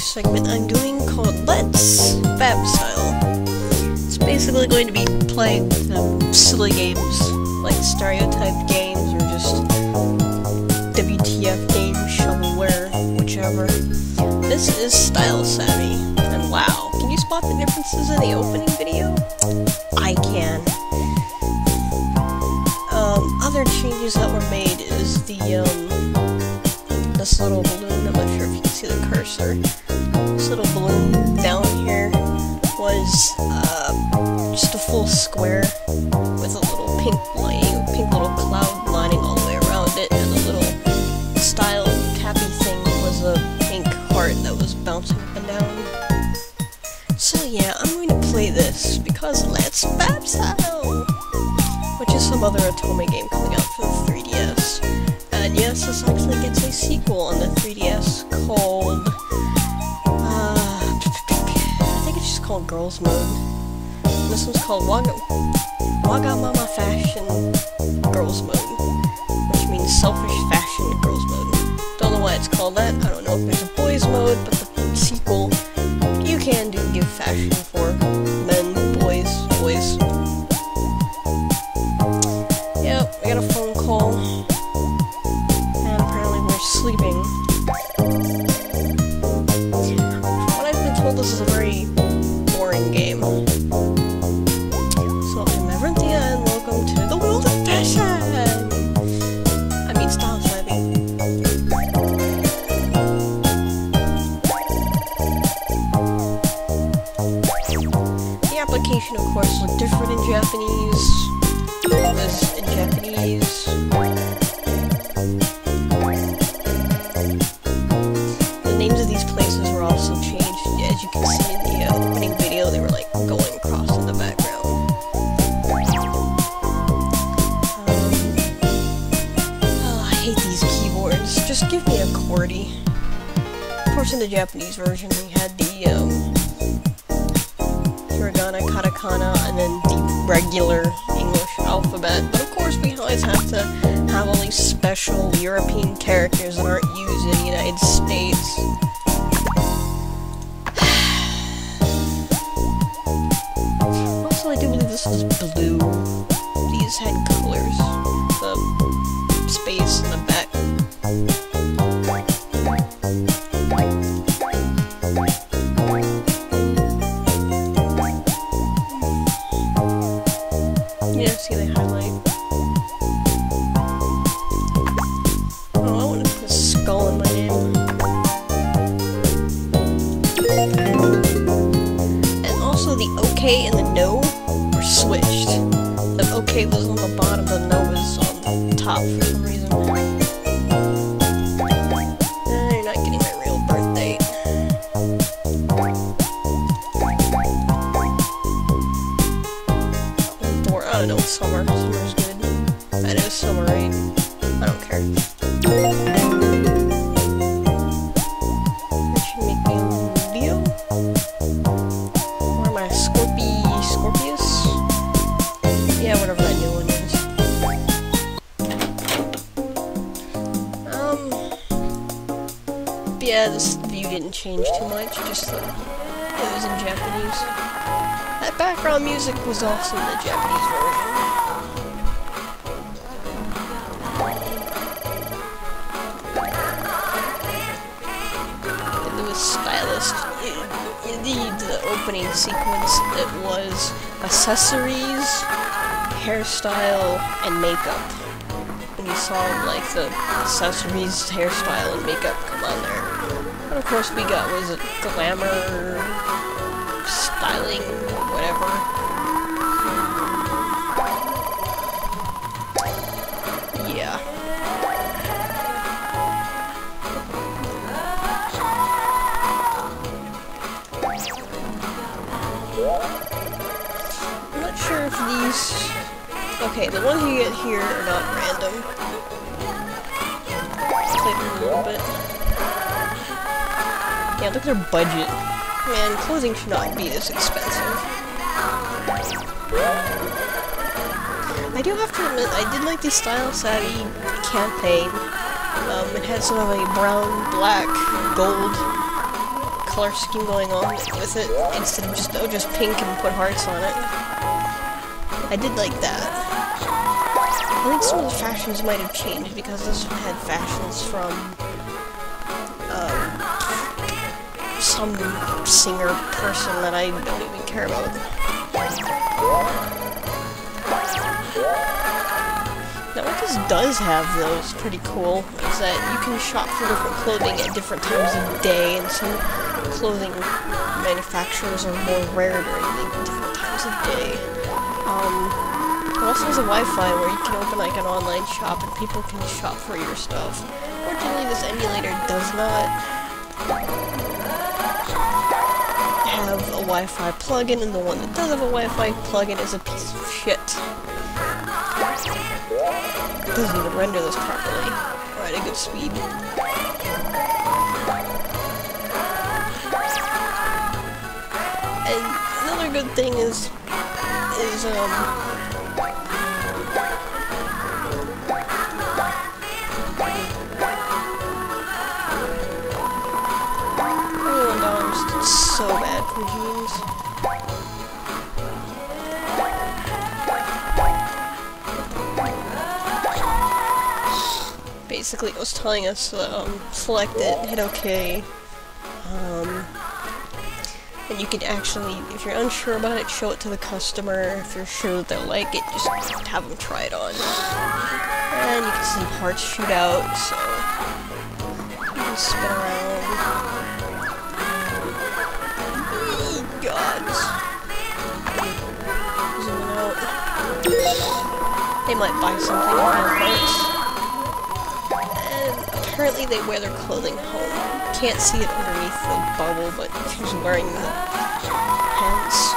segment I'm doing called Let's Fab Style. It's basically going to be playing some silly games, like stereotype games or just WTF games, shovelware, whichever. This is Style Savvy, and wow, can you spot the differences in the opening video? I can. Um, other changes that were made is the, um, this little balloon, I'm not sure if you can see the cursor. This little balloon down here was, uh, just a full square with a little pink lining, pink little cloud lining all the way around it, and the little style cappy thing was a pink heart that was bouncing up and down. So yeah, I'm going to play this because let's Fab Style! Which is some other Otome game coming out for the 3DS. And yes, this actually gets a sequel on the 3DS called... Uh, I think it's just called Girls Mode. This one's called Waga, Wagamama Fashion Girls Mode. Which means Selfish Fashion Girls Mode. Don't know why it's called that. I don't know if there's a boys mode, but application, of course, looked different in Japanese. It was in Japanese. The names of these places were also changed. As you can see in the uh, opening video, they were like going across in the background. Um, oh, I hate these keyboards. Just give me a QWERTY. Of course, in the Japanese version, we had the um, regular English alphabet. But of course, we always have to have all these special European characters that aren't used in the United States. Also, I do believe this is blue. These had colors. The space in the the OK and the no were switched. The OK was on the bottom, the no was on the top for some reason. Yeah, this view didn't change too much, just it was in Japanese. That background music was also in the Japanese version. And it was stylist. Indeed, the opening sequence, it was accessories, hairstyle, and makeup. And you saw, like, the accessories, hairstyle, and makeup come on there. Of course, we got, was it glamour, styling, whatever. Yeah. I'm not sure if these... Okay, the ones you get here are not random. Click a little bit. Yeah, look at their budget. Man, clothing should not be this expensive. I do have to admit, I did like the Style Savvy campaign. Um, it had sort of a brown, black, gold color scheme going on with it instead of just oh just pink and put hearts on it. I did like that. I think some of the fashions might have changed because this one had fashions from some singer person that I don't even care about. Now what this does have, though, is pretty cool, is that you can shop for different clothing at different times of day, and some clothing manufacturers are more rare during different times of day. Um, it also has a Wi-Fi where you can open like an online shop and people can shop for your stuff. Fortunately, this emulator does not have a Wi-Fi plugin, and the one that does have a Wi-Fi plugin is a piece of shit It doesn't even render this properly or at a good speed. And another good thing is is um basically it was telling us um, select it, hit OK, um, and you can actually, if you're unsure about it, show it to the customer. If you're sure they'll like it, just have them try it on. And you can see parts shoot out, so you can spin around. Zooming out. They might buy something with their parts apparently they wear their clothing home. Can't see it underneath the bubble, but she's wearing the pants.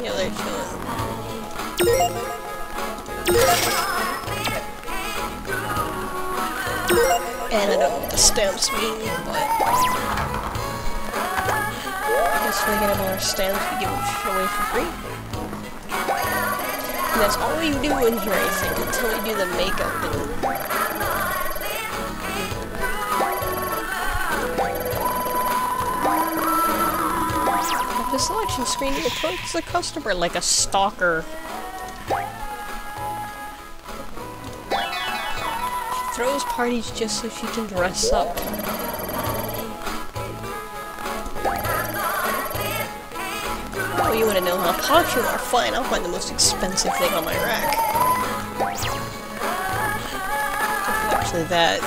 Yeah, they're chilling. And I don't know what the stamps mean, but... I guess we get our stamps, we give away for free. And that's all we do in here, I think, until we do the makeup and the selection screen to approach the customer like a stalker. She throws parties just so she can dress up. Oh, you want to know how you are? Fine, I'll find the most expensive thing on my rack. Actually, that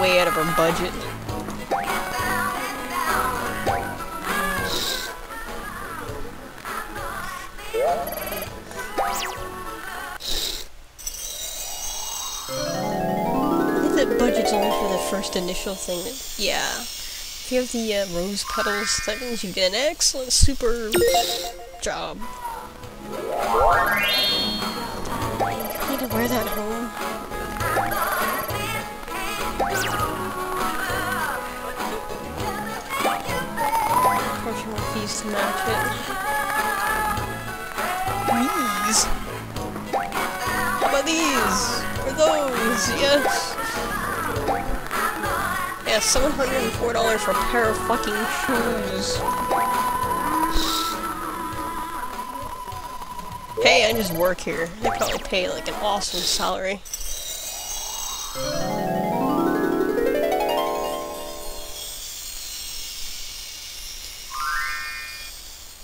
way out of her budget. Budget's only for the first initial thing. Yeah. If you have the uh, rose petals, that means you did an excellent super job. I need to wear that home. Unfortunately, these to match it. These! How about these? For those, yes! Yeah, $704 for a pair of fucking shoes. Hey, I just work here. They probably pay like an awesome salary.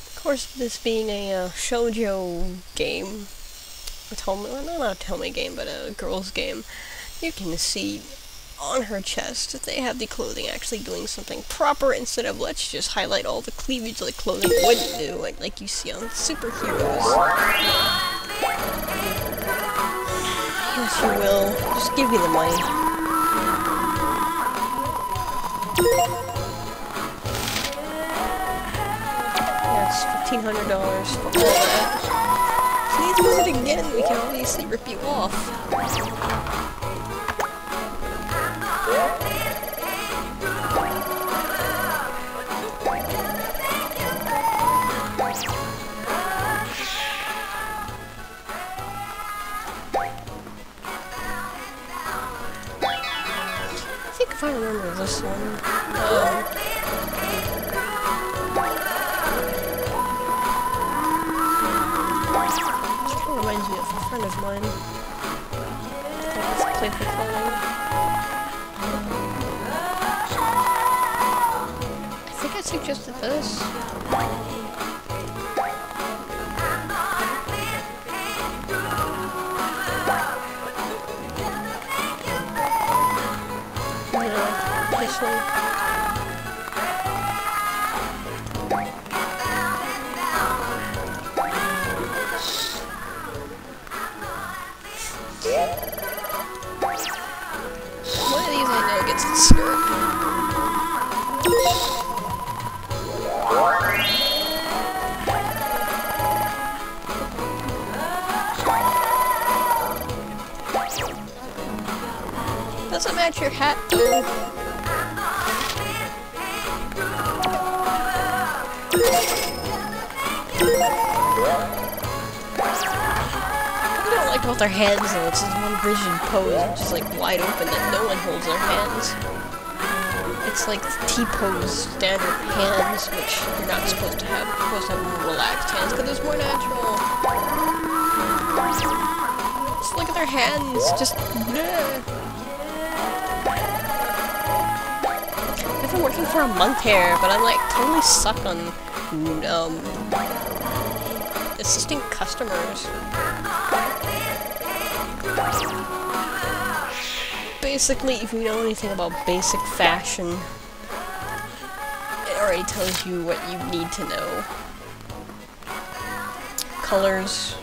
Of course, this being a uh, shoujo game, a tome, well, not a tome game, but a girls game, you can see on her chest, they have the clothing actually doing something proper instead of let's just highlight all the cleavage like clothing wouldn't do, like, like you see on superheroes. Yes, you will. Just give me the money. Yes, $1,500 for all that. Please use it again, we can obviously rip you off. Remember this one. This reminds me of a friend of mine. I think I suggested this. One of these I know gets the skirt. Your hat though. I don't like both their hands though. It's just one rigid pose, which is like wide open that no one holds their hands. It's like T-pose standard hands, which you're not supposed to have. You're supposed to have more relaxed hands because it's more natural. Just look at their hands, just. bleh. Been working for a month here, but I'm like totally suck on um assisting customers. Basically, if you know anything about basic fashion, it already tells you what you need to know. Colors.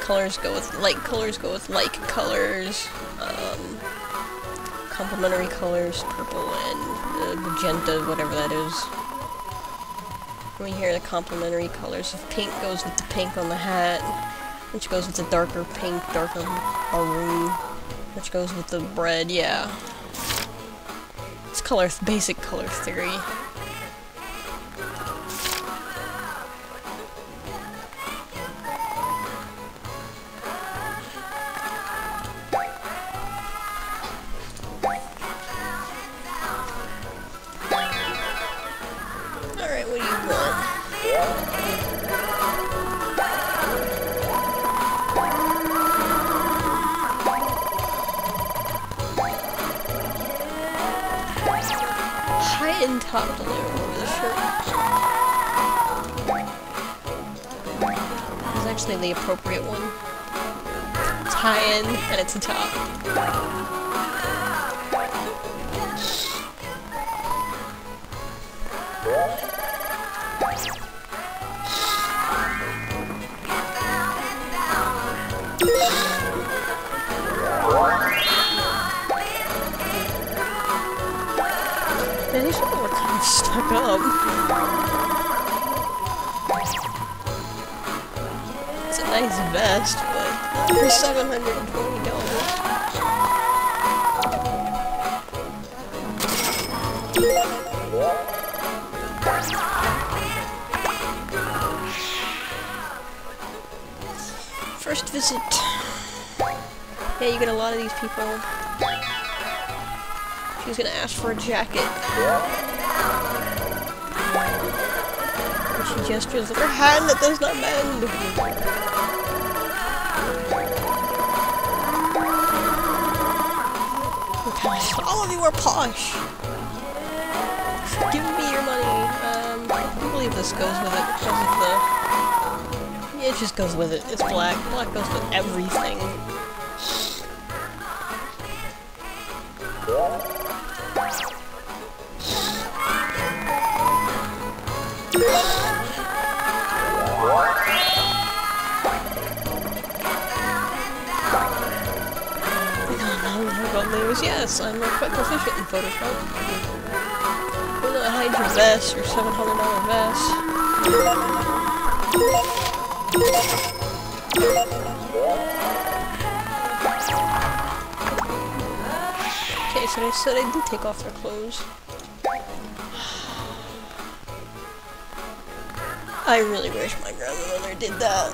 Colors go with like colors go with like colors. Um, complementary colors, purple and uh, magenta, whatever that is. We hear the complementary colors of pink goes with the pink on the hat, which goes with the darker pink, darker maroon, which goes with the red, yeah. It's color, basic color theory. Actually the appropriate one. It's high-end, and it's a top. Of stuck up. Nice vest, but for seven hundred and twenty dollars. First visit. Yeah, you get a lot of these people. She's gonna ask for a jacket. And she gestures with her hand that does not bend. All of you are posh. Give me your money. Um, I believe this goes with it because of the. Yeah, it just goes with it. It's black. Black goes with everything. News. Yes, I'm uh, quite proficient in Photoshop. Will not hide your vest, your $700 vest. Okay, so they said I did take off their clothes. I really wish my grandmother did that.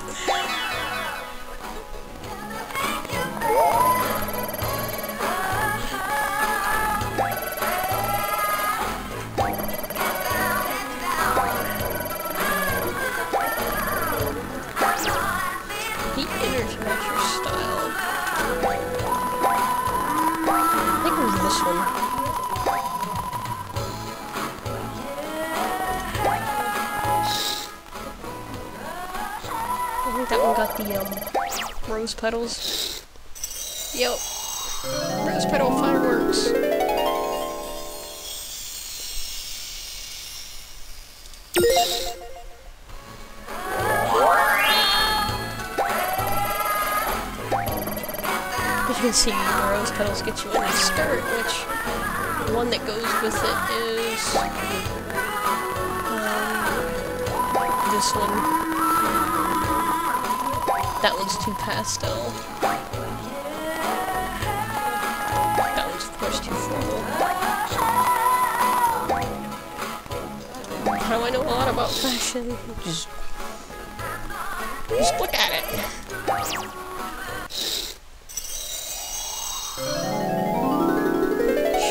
The um, rose petals. Yep. Rose petal fireworks. You can see, the rose petals get you a nice skirt, which the one that goes with it is too pastel. That one's of course too formal. How do I know a lot about fashion? Just, just look at it.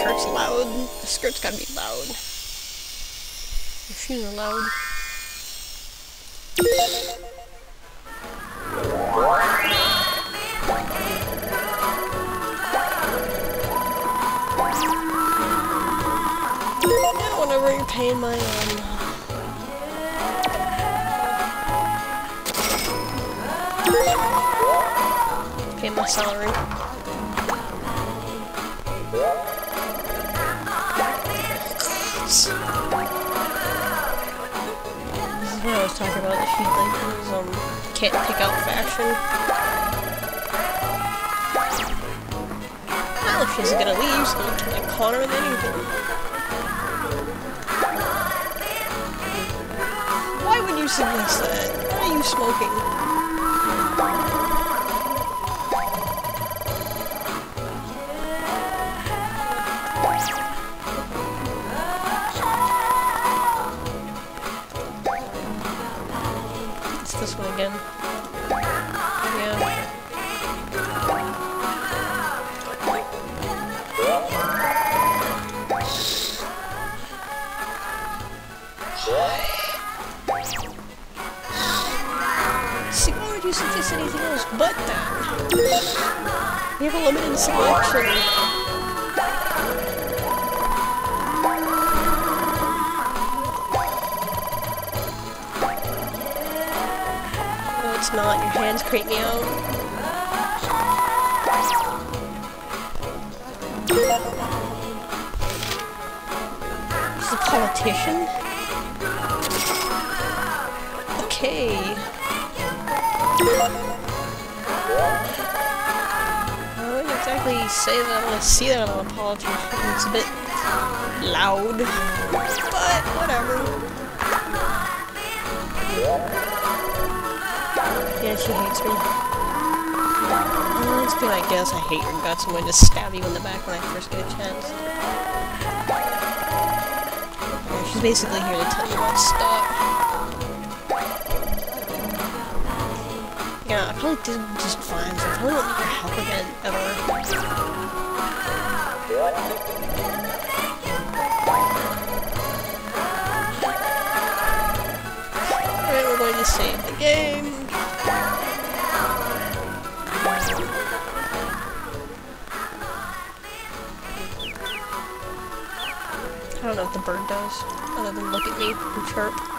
Shirt's loud. The skirt's gotta be loud. The shoes are loud. Paying my um pay my salary. This is what I was talking about, that she like was, um can't pick out fashion. Well, if she's gonna leave, so I con her then anything? Why are you smoking? Not. Your hands creep me out. He's a politician? Okay. I wouldn't exactly say that I to see that on a politician. It's a bit loud. But, whatever. She hates me. Uh, Let's be like, guess I hate your guts. I'm going to stab you in the back when I first get a chance. Yeah, she's basically here to tell you about stop. Yeah, I probably did just fine, so I probably won't need your help again, ever. Alright, we're going to save the game. I don't know what the bird does, other than look at me and chirp.